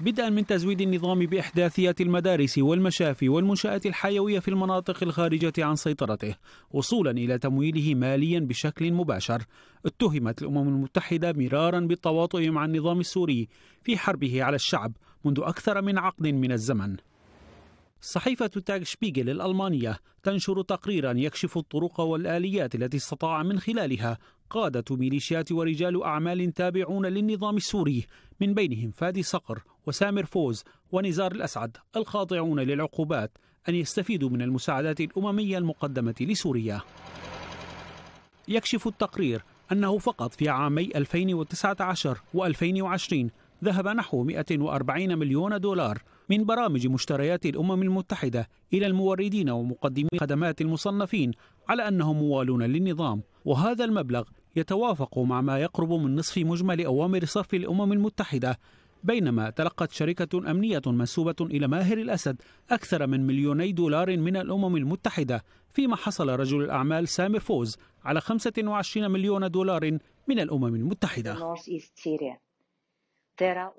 بدءا من تزويد النظام بإحداثيات المدارس والمشافي والمنشآت الحيوية في المناطق الخارجة عن سيطرته وصولا إلى تمويله ماليا بشكل مباشر. اتهمت الأمم المتحدة مرارا بالتواطؤ مع النظام السوري في حربه على الشعب منذ أكثر من عقد من الزمن. صحيفة تاغ شبيغل الألمانية تنشر تقريرا يكشف الطرق والآليات التي استطاع من خلالها قادة ميليشيات ورجال أعمال تابعون للنظام السوري من بينهم فادي صقر وسامر فوز ونزار الأسعد الخاضعون للعقوبات أن يستفيدوا من المساعدات الأممية المقدمة لسوريا. يكشف التقرير أنه فقط في عامي 2019 و2020 ذهب نحو 140 مليون دولار من برامج مشتريات الأمم المتحدة إلى الموردين ومقدمي خدمات المصنفين على أنهم موالون للنظام وهذا المبلغ يتوافق مع ما يقرب من نصف مجمل أوامر صرف الأمم المتحدة بينما تلقت شركة أمنية منسوبة إلى ماهر الأسد أكثر من مليوني دولار من الأمم المتحدة فيما حصل رجل الأعمال سامر فوز على 25 مليون دولار من الأمم المتحدة.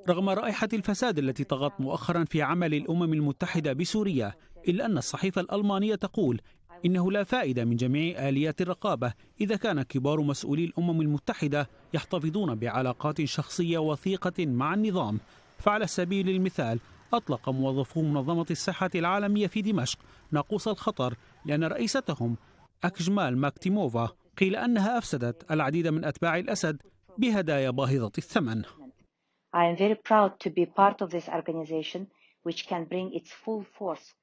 رغم رائحة الفساد التي طغت مؤخرا في عمل الأمم المتحدة بسوريا إلا أن الصحيفة الألمانية تقول إنه لا فائدة من جميع آليات الرقابة إذا كان كبار مسؤولي الأمم المتحدة يحتفظون بعلاقات شخصية وثيقة مع النظام. فعلى سبيل المثال أطلق موظفو منظمة الصحة العالمية في دمشق ناقوس الخطر لأن رئيستهم أكجمال ماكتيموفا قيل أنها أفسدت العديد من أتباع الأسد بهدايا باهظة الثمن. I am very proud to be part of this organization which can bring its full force